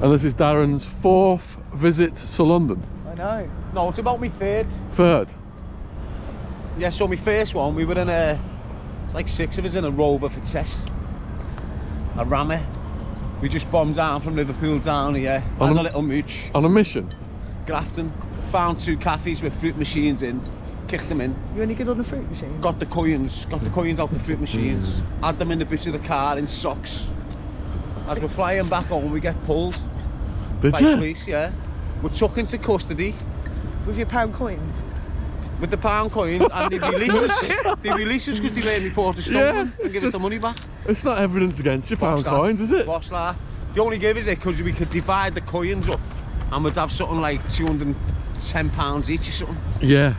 And this is Darren's fourth visit to London. I know. No, it's about me third. Third. Yeah, so my first one, we were in a, it's like six of us in a Rover for tests. A rammer. We just bombed down from Liverpool down here. On Had a- a little mooch. On a mission. Grafton. Found two cafes with fruit machines in. Kicked them in. You only good on the fruit machine? Got the coins. Got the coins out the fruit machines. Mm. Had them in the boot of the car in socks. As we're flying back home, we get pulled Did by you? police, yeah. We're took into custody With your pound coins? with the pound coins and they release us. They release us because they made me report of stolen Yeah, and it's give us the money back. It's not evidence against your pound Box that. coins, is it? Box that. They only give us it because we could divide the coins up and we'd have something like 210 pounds each or something. Yeah.